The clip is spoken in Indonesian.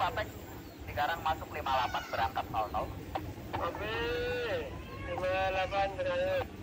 Papek. Sekarang masuk 58 berangkat 00. Oke, 58 berangkat.